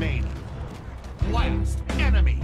remaining. Last enemy.